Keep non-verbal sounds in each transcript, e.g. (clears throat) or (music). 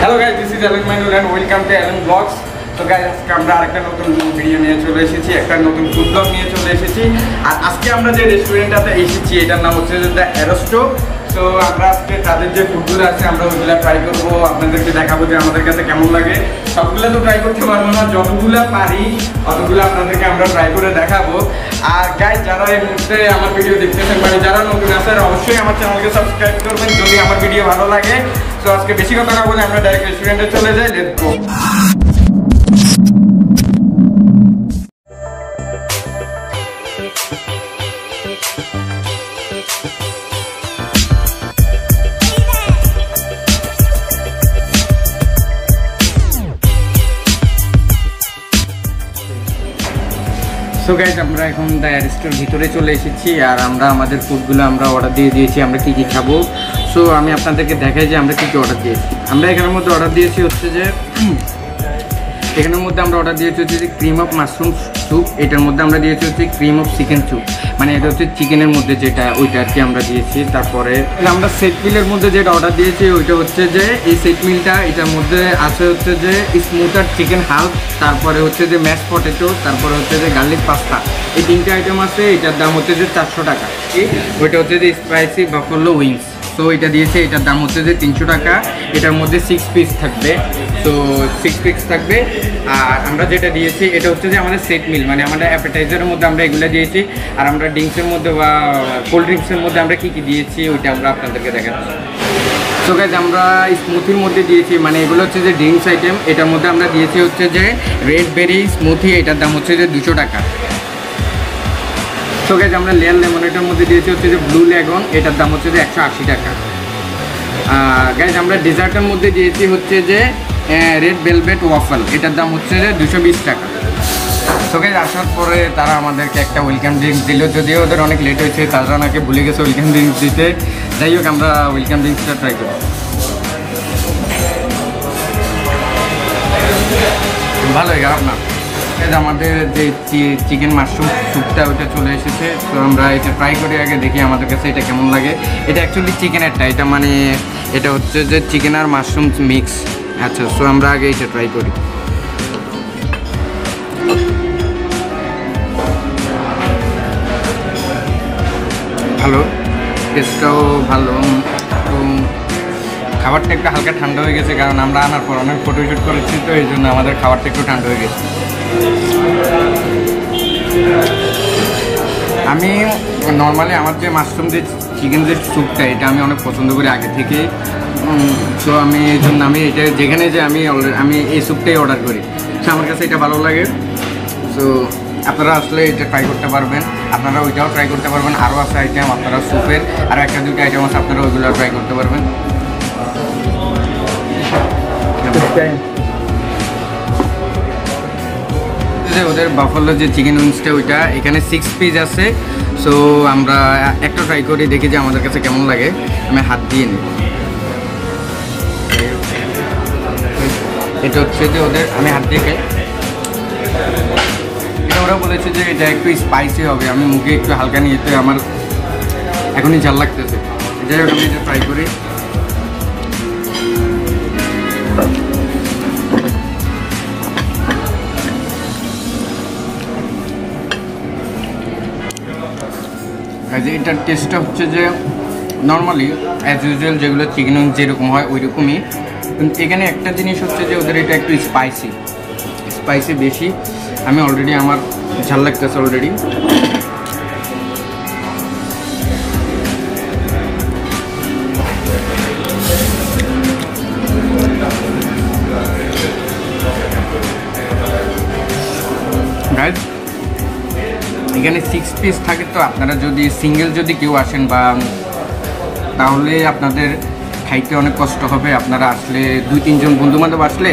Hello guys this is Allen Mainul and welcome to Allen blogs তো guys আজকে আমরা আরেকটা নতুন ভিডিও নিয়ে চলে এসেছি, একটা নতুন ফুড ব্লগ নিয়ে চলে এসেছি। আর আজকে আমরা যে রেস্টুরেন্টটাতে এসেছি, এটার নাম হচ্ছে দ্য অ্যারোস্টো তো আমরা আজকে তাদের যে ফুডগুলো আছে, আমরা ওইগুলো ট্রাই করব। আপনাদেরকে দেখাবো যে আমাদের কাছে কেমন লাগে। সবগুলো তো ট্রাই করতে পারব না, যতগুলা পারি অতগুলো আপনাদেরকে আমরা ট্রাই করে দেখাবো। আর গাইজ যারা এই মুহূর্তে আমার ভিডিও দেখতেছেন মানে যারা নতুন আছেন, অবশ্যই আমার চ্যানেলকে সাবস্ক্রাইব করবেন যদি আমার ভিডিও ভালো লাগে। তো আজকে বেশি কথা না বলে আমরা ডাইরেক্ট রেস্টুরেন্টে চলে যাই লেট গো সো গাইজ আমরা এখন দ্য অ্যারিস্টোর ভিতরে চলে এসেছি আর আমরা আমাদের ফুডগুলো আমরা অর্ডার দিয়ে দিয়েছি, আমরা কী কী খাব? সো আমি আপনাদেরকে দেখাই যে আমরা কী কী অর্ডার দিয়েছি। আমরা এখানের মধ্যে অর্ডার দিয়েছি হচ্ছে যে, (clears throat) এখানের মধ্যে আমরা অর্ডার দিয়েছি হচ্ছে যে ক্রিম অফ মাশরুম স্যুপ এটার মধ্যে আমরা দিয়েছি হচ্ছে ক্রিম অফ চিকেন স্যুপ মানে এটা হচ্ছে চিকেনের মধ্যে যেটা, ওইটা আর কি আমরা দিয়েছি। তারপরে আমরা সেট মিলের মধ্যে যেটা অর্ডার দিয়েছি, ওইটা হচ্ছে যে এই সেট মিলটা এটার মধ্যে আছে হচ্ছে যে স্মুথার চিকেন হাফ তারপরে হচ্ছে যে ম্যাশ পটেটো তারপরে হচ্ছে যে গার্লিক পাস্তা এই তিনটে আইটেম আছে, এটার দাম হচ্ছে যে চারশো টাকা। ওইটা হচ্ছে যে স্পাইসি বাফলো উইংস তো এটা দিয়েছে, এটার দাম হচ্ছে যে তিনশো টাকা। এটার মধ্যে সিক্স পিস থাকবে। তো সিক্স পিস থাকবে। আর আমরা যেটা দিয়েছি, এটা হচ্ছে যে আমাদের সেট মিল মানে আমাদের অ্যাপেটাইজারের মধ্যে আমরা এগুলো দিয়েছি। আর আমরা ড্রিঙ্কসের মধ্যে বা কোল্ড ড্রিঙ্কসের মধ্যে আমরা কী কী দিয়েছি, ওইটা আমরা আপনাদেরকে দেখাচ্ছি। তো গাইজ আমরা স্মুথির মধ্যে দিয়েছি মানে এগুলো হচ্ছে যে ড্রিঙ্কস আইটেম এটার মধ্যে আমরা দিয়েছি হচ্ছে যে রেড বেরি স্মুথি এটার দাম হচ্ছে যে দুশো টাকা। তো গাইজ আমরা লেয়ার লেমনেটের মধ্যে দিয়েছি হচ্ছে যে ব্লু লেগন এটার দাম হচ্ছে যে একশো আশি টাকা। গাইজ আমরা ডেজার্টের মধ্যে দিয়েছি হচ্ছে যে রেড ভেলভেট ওয়াফল এটার দাম হচ্ছে যে দুশো বিশ টাকা। তো গাইজ আসার পরে তারা আমাদেরকে একটা ওয়েলকাম ড্রিঙ্কস দিল, যদিও ওদের অনেক লেট হয়েছে, তারা নাকি ভুলে গেছে ওয়েলকাম ড্রিঙ্কস দিতে। যাই হোক, আমরা ওয়েলকাম ড্রিঙ্কসটা ট্রাই করি। ভালোই, খারাপ না। আমাদের যে চিকেন মাশরুম স্যুপটা ওটা চলে এসেছে। তো আমরা এটা ট্রাই করে আগে, দেখি আমাদের কাছে এটা কেমন লাগে। এটা অ্যাকচুয়ালি চিকেনেরটা এটা মানে এটা হচ্ছে যে চিকেন আর মাশরুম মিক্স আচ্ছা সো আমরা আগে এটা ট্রাই করি। ভালো? টেস্টটাও ভালো। খাবারটা একটু হালকা ঠান্ডা হয়ে গেছে, কারণ আমরা আনার পর অনেক ফটোশ্যুট করেছি, তো এই জন্য আমাদের খাবারটা একটু ঠান্ডা হয়ে গেছে। আমি নর্মালি আমার যে মাশরুম যে চিকেন যে স্যুপটা এটা আমি অনেক পছন্দ করি আগে থেকে তো আমি এই জন্য আমি এটা যেখানে যে আমি আমি এই স্যুপটাই অর্ডার করি। তো আমার কাছে এটা ভালো লাগে। তো আপনারা আসলে এটা ট্রাই করতে পারবেন। আপনারা ওইটাও ট্রাই করতে পারবেন। আরও আছে আইটেম আপনারা স্যুপের আর একটা দুটো আইটেম আছে, আপনারা ওইগুলো ট্রাই করতে পারবেন। ওদের বাফালো যে চিকেন উইংসটা ওইটা এখানে সিক্স পিস আছে। সো আমরা একটা ট্রাই করি, দেখি যে আমাদের কাছে কেমন লাগে। আমি হাত দিয়ে নিই এটা হচ্ছে যে ওদের, আমি হাত দিয়ে খাই। এটা ওরা বলেছে যে এটা একটু স্পাইসি হবে। আমি মুখে একটু হালকা নিয়ে আমার এখনই ঝাল লাগতেছে। যাই হোক, আমি এটা ট্রাই করি। যে এটার টেস্টটা হচ্ছে যে নর্মালি অ্যাজ ইউজুয়াল যেগুলো চিকেন যেরকম হয় ওই রকমই কিন্তু এখানে একটা জিনিস হচ্ছে যে ওদের এটা একটু স্পাইসি স্পাইসি বেশি। আমি অলরেডি আমার ঝাল লাগতেছে অলরেডি এখানে সিক্স পিস থাকে তো আপনারা যদি সিঙ্গেল যদি কেউ আসেন বা তাহলে আপনাদের খাইতে অনেক কষ্ট হবে। আপনারা আসলে দুই, তিনজন বন্ধুবান্ধব আসলে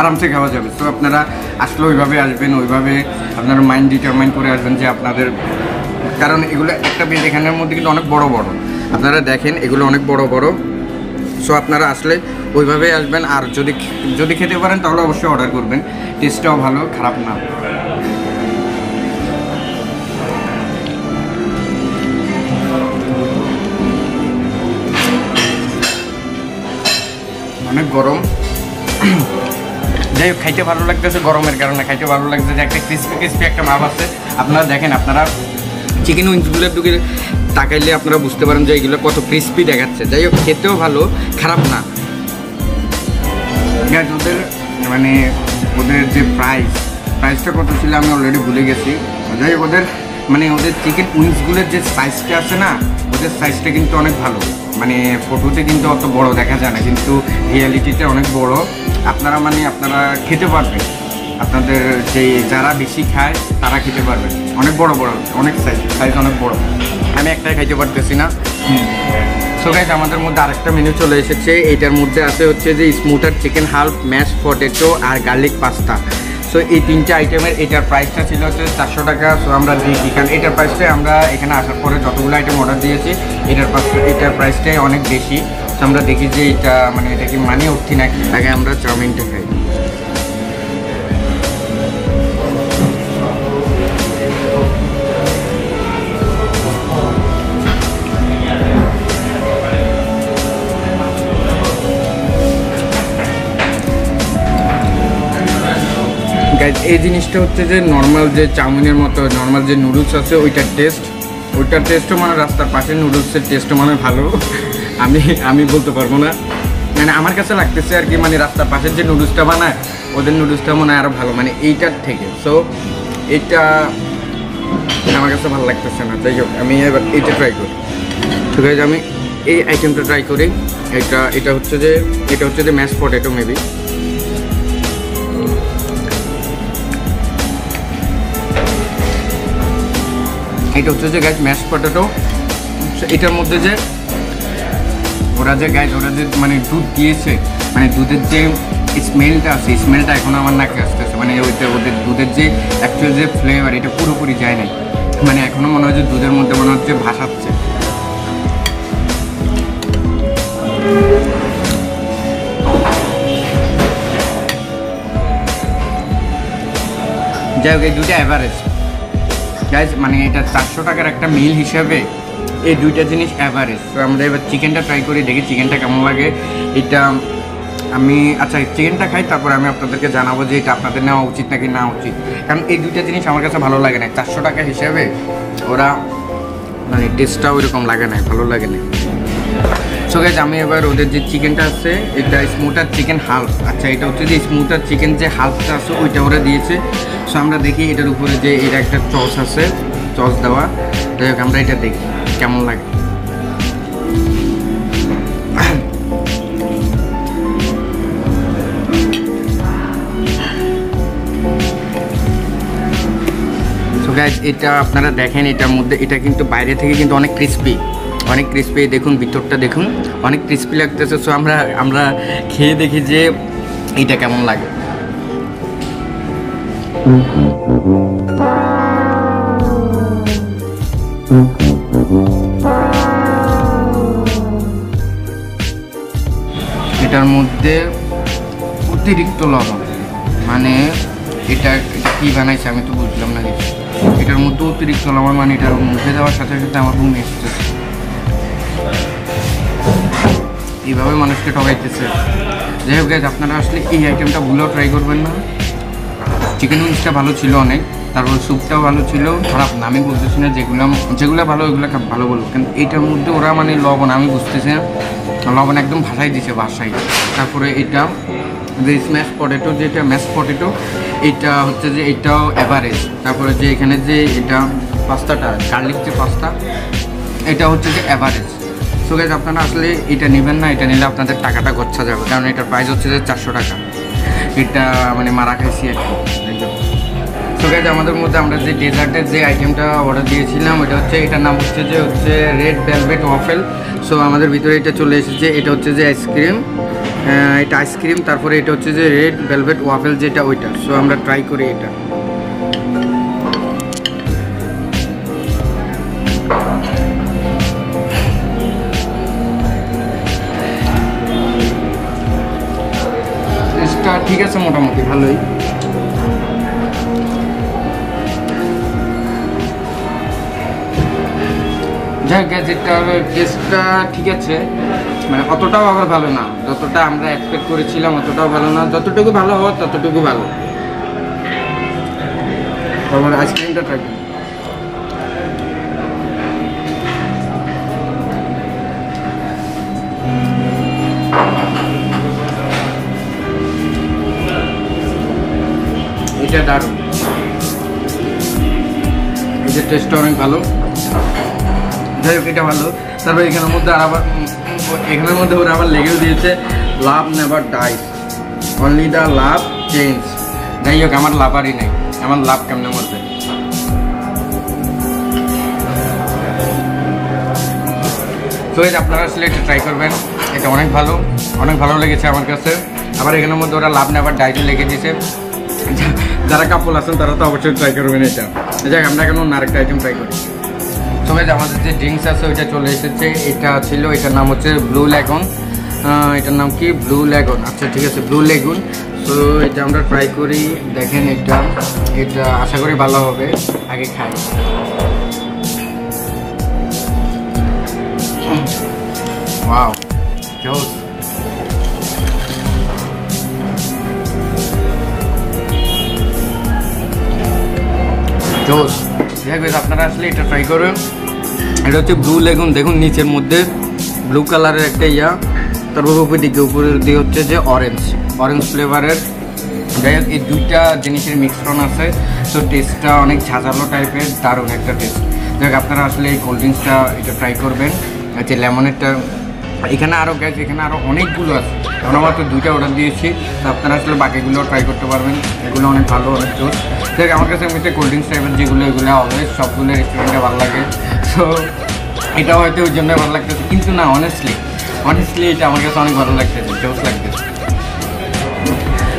আরামসে খাওয়া যাবে। তো আপনারা আসলে ওইভাবে আসবেন, ওইভাবে আপনারা মাইন্ড ডিটারমাইন করে আসবেন যে আপনাদের, কারণ এগুলো একটা বেড এখানের মধ্যে কিন্তু অনেক বড় বড়। আপনারা দেখেন এগুলো অনেক বড় বড়। সো আপনারা আসলে ওইভাবেই আসবেন। আর যদি যদি খেতে পারেন তাহলে অবশ্যই অর্ডার করবেন। টেস্টটাও ভালো, খারাপ না। অনেক গরম। যাই হোক, খাইতে ভালো লাগতেছে, গরমের কারণে খাইতে ভালো লাগতেছে। একটা ক্রিস্পি ক্রিস্পি একটা ভাব আছে। আপনারা দেখেন, আপনারা চিকেন উইংসগুলোর দিকে তাকাইলে আপনারা বুঝতে পারেন যে এগুলো কত ক্রিস্পি দেখাচ্ছে। যাই হোক, খেতেও ভালো, খারাপ না। ওদের মানে ওদের যে প্রাইস প্রাইসটা কত ছিল আমি অলরেডি ভুলে গেছি। যাই হোক, ওদের মানে ওদের চিকেন উইংসগুলোর যে সাইজটা আছে না, ওদের সাইজটা কিন্তু অনেক ভালো। মানে ফটোতে কিন্তু অত বড় দেখা যায় না, কিন্তু রিয়ালিটিতে অনেক বড়। আপনারা মানে আপনারা খেতে পারবেন। আপনাদের যে যারা বেশি খায়, তারা খেতে পারবেন। অনেক বড় বড়, অনেক সাইজ সাইজ অনেক বড়। আমি একটাই খাইতে পারতেছি না। সো গাইজ আমাদের মধ্যে আরেকটা মেনু চলে এসেছে। এটার মধ্যে আছে হচ্ছে যে স্মুথার চিকেন হাল্প ম্যাশ পটেটো আর গার্লিক পাস্তা সো এই তিনটে আইটেমের এটার প্রাইসটা ছিল হচ্ছে চারশো টাকা। সো আমরা দিয়েছি কারণ এটার প্রাইসটাই আমরা এখানে আসার পরে যতগুলো আইটেম অর্ডার দিয়েছি, এটার এটার প্রাইসটাই অনেক বেশি। তো আমরা দেখি যে এটা মানে এটা কি মানে উঠছি নাকি? আগে আমরা চাউমিনটা খাই। গাইজ এই জিনিসটা হচ্ছে যে নর্মাল যে চাউমিনের মতো নর্মাল যে নুডলস আছে, ওইটার টেস্ট ওইটার টেস্টও মানে রাস্তার পাশের নুডলসের টেস্টও মানে ভালো। (laughs) আমি আমি বলতে পারব না। মানে আমার কাছে লাগতেছে আর কি মানে রাস্তার পাশের যে নুডলসটা বানায়, ওদের নুডলসটা মনে হয় আরও ভালো মানে এইটার থেকে। সো এটা আমার কাছে ভালো লাগতেছে না। যাই হোক, আমি এবার এইটা ট্রাই করি। ঠিক আছে আমি এই আইটেমটা ট্রাই করি। এটা এটা হচ্ছে যে, এটা হচ্ছে যে ম্যাশ পটেটো মেবি এটা হচ্ছে যে গ্যাস ম্যাশ পটেটো এটার মধ্যে যে ওরা যে গ্যাস ওরা যে মানে দুধ দিয়েছে মানে দুধের যে স্মেলটা আছে স্মেলটা এখন আমার নাকে আসতেছে। মানে ওইটা ওদের দুধের যে অ্যাকচুয়াল যে ফ্লেভার এটা পুরোপুরি যায় নাই। মানে এখনও মনে হয় দুধের মধ্যে মনে হচ্ছে ভাসাচ্ছে। যাই হোক, এই দুটো অ্যাভারেজ গাইজ মানে এটা চারশো টাকার একটা মিল হিসাবে এই দুইটা জিনিস অ্যাভারেজ তো আমরা এবার চিকেনটা ট্রাই করি, দেখি চিকেনটা কেমন লাগে। এটা আমি আচ্ছা চিকেনটা খাই, তারপর আমি আপনাদেরকে জানাব যে এটা আপনাদের নেওয়া উচিত নাকি না উচিত। কারণ এই দুইটা জিনিস আমার কাছে ভালো লাগে না। চারশো টাকা হিসাবে ওরা মানে টেস্টটাও ওইরকম লাগে না, ভালো লাগে না। সো গাইজ আমি এবার ওদের যে চিকেনটা আছে, এটা স্মুথার চিকেন হাল্ফ। আচ্ছা এটা হচ্ছে যে স্মুথার চিকেন যে হাল্ফটা আছে, ওইটা ওরা দিয়েছে। সো আমরা দেখি এটার উপরে যে এটা একটা চস আছে, চস দেওয়া। যাই হোক, আমরা এটা দেখি, কেমন লাগে। সো গাইজ এটা আপনারা দেখেন, এটার মধ্যে, এটা কিন্তু বাইরে থেকে কিন্তু অনেক ক্রিস্পি অনেক ক্রিস্পি দেখুন, ভিতরটা দেখুন, অনেক ক্রিস্পি লাগতেছে। সো আমরা আমরা খেয়ে দেখি যে এটা কেমন লাগে। এটার মধ্যে অতিরিক্ত লবণ। মানে এটা কী বানাইছে আমি তো বুঝলাম না এটার মধ্যে অতিরিক্ত লবণ মানে এটার মুখে দেওয়ার সাথে সাথে আমার রুম এসতেছে এইভাবে মানুষকে ঠকাইতেছে। যাই হোক guys, আপনারা আসলে এই আইটেমটা ভুলেও ট্রাই করবেন না। চিকেন উইংসটা ভালো ছিল অনেক তারপর স্যুপটাও ভালো ছিল খারাপ না আমি বলতেছি না যেগুলো যেগুলো ভালো ওইগুলো ভালো বলব। কিন্তু এইটার মধ্যে ওরা মানে লবণ আমি বুঝতেছি না। লবণ একদম ভাসাই দিছে বাসায়। তারপরে এটা যে স্ম্যাশ পটেটো যেটা ম্যাশ পটেটো এটা হচ্ছে যে এটাও অ্যাভারেজ তারপরে যে এখানে যে এটা পাস্তাটা গার্লিক যে পাস্তা এটা হচ্ছে যে অ্যাভারেজ সো গাইজ আপনারা আসলে এটা নেবেন না, এটা নিলে আপনাদের টাকাটা গচ্ছা যাবে। কারণ এটার প্রাইস হচ্ছে যে চারশো টাকা। এটা মানে মারা খাইছি আর কি সো গাইজ আমাদের মধ্যে আমরা যে ডেজার্টের যে আইটেমটা অর্ডার দিয়েছিলাম এটা হচ্ছে, এটার নাম হচ্ছে যে, হচ্ছে রেড ভেলভেট ওয়াফেল সো আমাদের ভিতরে এটা চলে এসেছে, এটা হচ্ছে যে আইসক্রিম এটা আইসক্রিম তারপরে এটা হচ্ছে যে রেড ভেলভেট ওয়াফেল যেটা ওইটা। সো আমরা ট্রাই করি এটা। ঠিক আছে, মোটামুটি ভালোই। যাই যেটার টেস্টটা ঠিক আছে। মানে অতটাও আবার ভালো না। যতটা আমরা এক্সপেক্ট করেছিলাম, অতটাও ভালো না। যতটুকু ভালো হওয়ার, ততটুকু ভালো। তারপর আইসক্রিমটা ট্রাই এটা দারুণ। এটার টেস্টটা অনেক ভালো। যাই হোক, এটা ভালো। তারপর এখানের মধ্যে আর আবার এখানের মধ্যে ওরা আবার লেগেও দিয়েছে, love never dies only the love change যাই হোক, আমার লাভারই নেই। আমার লাভ কেমনের মধ্যে তো এই আপনারা আসলে এটা ট্রাই করবেন। এটা অনেক ভালো। অনেক ভালো লেগেছে আমার কাছে। আবার এখানের মধ্যে ওরা লাভ নেবার ডাইরি লেগে দিয়েছে। যারা কাপল আছেন, তারা তো অবশ্যই ট্রাই করবেন এটা যাক আমরা এখন অন্য আরেকটা আইটেম ট্রাই করি? তবে আমাদের যে ড্রিঙ্কস আছে, ওইটা চলে এসেছে। এটা ছিল, এটার নাম হচ্ছে ব্লু ল্যাগন এটার নাম কি? ব্লু ল্যাগন আচ্ছা ঠিক আছে ব্লু লেগুন তো এটা আমরা ট্রাই করি। দেখেন এটা এটা আশা করি ভালো হবে। আগে খাই। ওয়াও জোস। জোস আপনারা আসলে এটা ট্রাই করুন। এটা হচ্ছে ব্লু লেগুন দেখুন নিচের মধ্যে ব্লু কালারের একটা ইয়া। তারপর উপর দিকে, উপরের দিকে হচ্ছে যে অরেঞ্জ অরেঞ্জ ফ্লেভারের যাই হোক, এই দুইটা জিনিসের মিশ্রণ আছে। তো টেস্টটা অনেক ঝাঁঝালো টাইপের দারুণ একটা টেস্ট যাই আপনারা আসলে এই কোল্ড ড্রিঙ্কসটা এটা ট্রাই করবেন। যে লেমনেরটা এখানে আরও গ্যাস এখানে আরও অনেকগুলো আছে। আমরা মাত্র দুইটা অর্ডার দিয়েছি, তো আপনারা আসলে বাকিগুলো ট্রাই করতে পারবেন। এগুলো অনেক ভালো অনেক জোস দেখ আমার কাছে এমনিতে কোল্ড ড্রিঙ্কস টাইপের যেগুলো, এগুলো অলওয়েজ সবগুলো রেস্টুরেন্টে ভালো লাগে। তো এটাও হয়তো ওই জন্য ভালো লাগতেছে। কিন্তু না অনেস্টলি অনেস্টলি এটা আমার কাছে অনেক ভালো লাগতেছে, জোস লাগতেছে।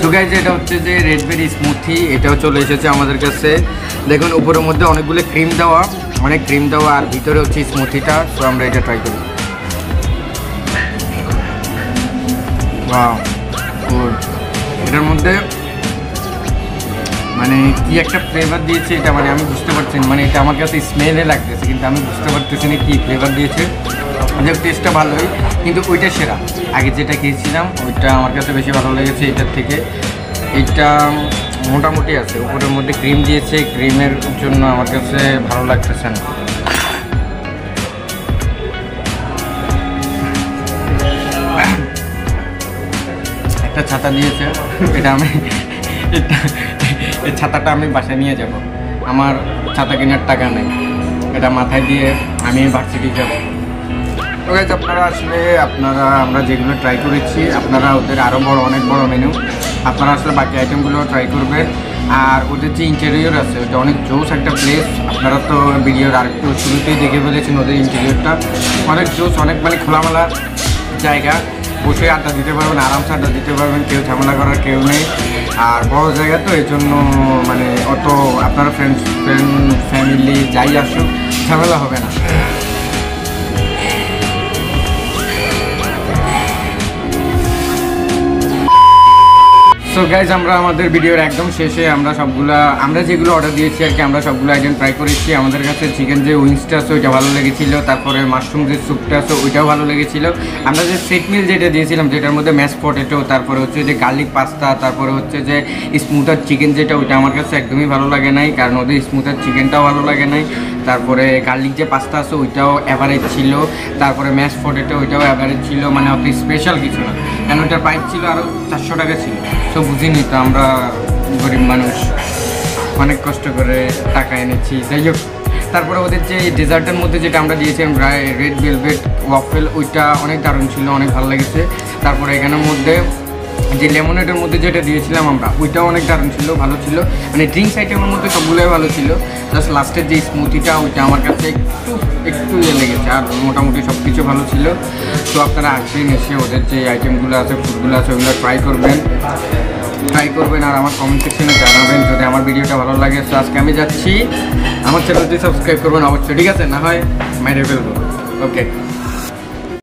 তো গাইজ এটা হচ্ছে যে রেডবেরি স্মুথি এটাও চলে এসেছে আমাদের কাছে। দেখুন, উপরের মধ্যে অনেকগুলো ক্রিম দেওয়া, অনেক ক্রিম দেওয়া, আর ভিতরে হচ্ছে স্মুথিটা তো আমরা এটা ট্রাই করি। এটার মধ্যে মানে কি একটা ফ্লেভার দিয়েছে এটা মানে আমি বুঝতে পারছি মানে এটা আমার কাছে স্মেলে লাগতেছে, কিন্তু আমি বুঝতে পারতেছি না কি ফ্লেভার দিয়েছে। যে টেস্টটা ভালোই, কিন্তু ওইটা সেরা। আগে যেটা খেয়েছিলাম, ওইটা আমার কাছে বেশি ভালো লেগেছে এটার থেকে। এটা মোটামুটি আছে, উপরের মধ্যে ক্রিম দিয়েছে ক্রিমের জন্য আমার কাছে ভালো লাগতেছে না। একটা ছাতা নিয়েছে এটা আমি এই ছাতাটা আমি বাসায় নিয়ে যাব। আমার ছাতা কেনার টাকা নেই। এটা মাথায় দিয়ে আমি ভার্সিটি যাব। guys, আপনারা আসলে আপনারা আমরা যেগুলো ট্রাই করেছি আপনারা ওদের আরও বড় অনেক বড় মেনু আপনারা আসলে বাকি আইটেমগুলো ট্রাই করবেন আর ওদের যে ইন্টেরিয়র আছে ওটা অনেক জোস একটা প্লেস আপনারা তো ভিডিওর আর একটু শুরুতেই দেখে ফেলেছেন ওদের ইন্টেরিয়রটা অনেক জোস অনেক মানে খোলামেলা জায়গা। বসে আড্ডা দিতে পারবেন, আরামসে আড্ডা দিতে পারবেন, কেউ ঝামেলা করার কেউ নেই। আর বড় জায়গা তো, এই জন্য মানে অত আপনারা ফ্রেন্ডস ফ্রেন্ড ফ্যামিলি যাই আসুক, ঝামেলা হবে না। সো গাইজ আমরা আমাদের ভিডিওর একদম শেষে আমরা সবগুলা, আমরা যেগুলো অর্ডার দিয়েছি আর কি, আমরা সবগুলো আইটেম ট্রাই করেছি। আমাদের কাছে চিকেন যে উইংসটা আছে, ওইটা ভালো লেগেছিলো। তারপরে মাশরুম যে স্যুপটা আছে, ওইটাও ভালো লেগেছিলো। আমরা যে সেট মিল যেটা দিয়েছিলাম, যেটার মধ্যে ম্যাশ পটেটো তারপরে হচ্ছে যে গার্লিক পাস্তা তারপরে হচ্ছে যে স্মুথার চিকেন যেটা, ওইটা আমার কাছে একদমই ভালো লাগে নাই। কারণ ওদের স্মুথার চিকেনটাও ভালো লাগে নাই। তারপরে গার্লিক যে পাস্তা আছে, ওইটাও অ্যাভারেজ ছিল। তারপরে ম্যাশ পটেটো ওইটাও অ্যাভারেজ ছিল। মানে অত স্পেশাল কিছু না। কেন, ওইটার প্রাইস ছিল আরও চারশো টাকা ছিল। তো বুঝিনি তো, আমরা গরিব মানুষ। অনেক কষ্ট করে টাকা এনেছি। যাই হোক, তারপরে ওদের যে ডেজার্টের মধ্যে যেটা আমরা দিয়েছিলাম রেড ভেলভেট ওয়াফেল ওইটা অনেক দারুণ ছিল, অনেক ভালো লেগেছে। তারপরে এখানের মধ্যে যে লেমনেডের মধ্যে যেটা দিয়েছিলাম আমরা, ওইটাও অনেক দারুণ ছিল, ভালো ছিল। মানে ড্রিঙ্কস আইটেমের মধ্যে সবগুলোই ভালো ছিল। জাস্ট লাস্টের যে স্মুথিটা ওইটা আমার কাছে একটু একটু ইয়ে লেগেছে। আর মোটামুটি সব কিছু ভালো ছিল। তো আপনারা আসবেন এসে ওদের যে আইটেমগুলো আছে ফুডগুলো আছে, ওগুলো ট্রাই করবেন। ট্রাই করবেন আর আমার কমেন্ট সেকশনে জানাবেন যদি আমার ভিডিওটা ভালো লাগে। তো আজকে আমি যাচ্ছি। আমার চ্যানেলটি সাবস্ক্রাইব করবেন অবশ্যই। ঠিক আছে? না হয় মেরে ফেলব। ওকে